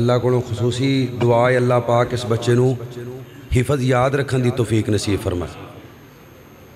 ਅੱਲਾ ਕੋਲੋਂ ਖਸੂਸੀ ਦੁਆ ਹੈ ਅੱਲਾ ਪਾਕ ਇਸ ਬੱਚੇ ਨੂੰ ਹਿਫਜ਼ ਯਾਦ ਰੱਖਣ ਦੀ ਤੌਫੀਕ ਨਸੀਬ ਫਰਮਾਏ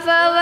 Love.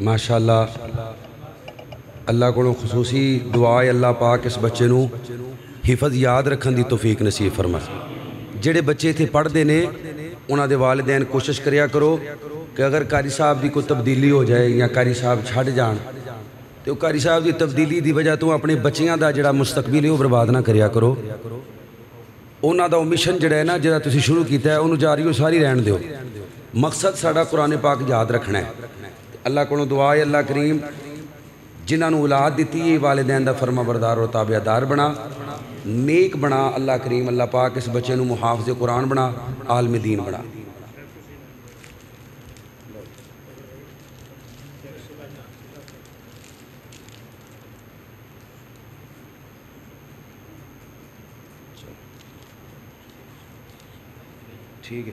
ਮਾਸ਼ਾਅੱਲਾ ਅੱਲਾ ਕੋਲੋਂ ਖਸੂਸੀ ਦੁਆ ਹੈ ਅੱਲਾ ਪਾਕ ਇਸ ਬੱਚੇ ਨੂੰ ਹਿਫਜ਼ ਯਾਦ ਰੱਖਣ ਦੀ ਤੌਫੀਕ ਨਸੀਬ ਫਰਮਾਏ ਜਿਹੜੇ ਬੱਚੇ ਇੱਥੇ ਪੜ੍ਹਦੇ ਨੇ ਉਹਨਾਂ ਦੇ ਵਾਲਿਦੈਨ ਕੋਸ਼ਿਸ਼ ਕਰਿਆ ਕਰੋ ਕਿ ਅਗਰ ਕਾਰੀ ਸਾਹਿਬ ਦੀ ਕੋਈ ਤਬਦੀਲੀ ਹੋ ਜਾਏ ਜਾਂ ਕਾਰੀ ਸਾਹਿਬ ਛੱਡ ਜਾਣ ਤੇ ਉਹ ਕਾਰੀ ਸਾਹਿਬ ਦੀ ਤਬਦੀਲੀ ਦੀ ਵਜ੍ਹਾ ਤੋਂ ਆਪਣੇ ਬੱਚਿਆਂ ਦਾ ਜਿਹੜਾ ਮੁਸਤਕਬਲ ਹੈ ਉਹ ਬਰਬਾਦ ਨਾ ਕਰਿਆ ਕਰੋ ਉਹਨਾਂ ਦਾ ਉਹ ਮਿਸ਼ਨ ਜਿਹੜਾ ਹੈ ਨਾ ਜਿਹੜਾ ਤੁਸੀਂ ਸ਼ੁਰੂ ਕੀਤਾ ਹੈ ਉਹਨੂੰ ਜਾਰੀ ਉਹ ਸਾਰੀ ਰਹਿਣ ਦਿਓ ਮਕਸਦ ਸਾਡਾ ਕੁਰਾਨ ਪਾਕ ਯਾਦ ਰੱਖਣਾ ਹੈ ਅੱਲਾਹ ਕੋਲੋਂ ਦੁਆ ਹੈ ਅੱਲਾਹ ਕਰੀਮ ਜਿਨ੍ਹਾਂ ਨੂੰ ਔਲਾਦ ਦਿੱਤੀ ਹੈ ਵਾਲਿਦੈਨ ਦਾ ਫਰਮਾ ਬਰਦਾਰ ਔਰ ਤਾਬੇਦਾਰ ਬਣਾ ਨੇਕ ਬਣਾ ਅੱਲਾਹ ਕਰੀਮ ਅੱਲਾਹ ਪਾਕ ਇਸ ਬੱਚੇ ਨੂੰ ਮੁਹਾਫਿਜ਼ ਕੁਰਾਨ ਬਣਾ ਆਲਮ ਦੀਨ ਬਣਾ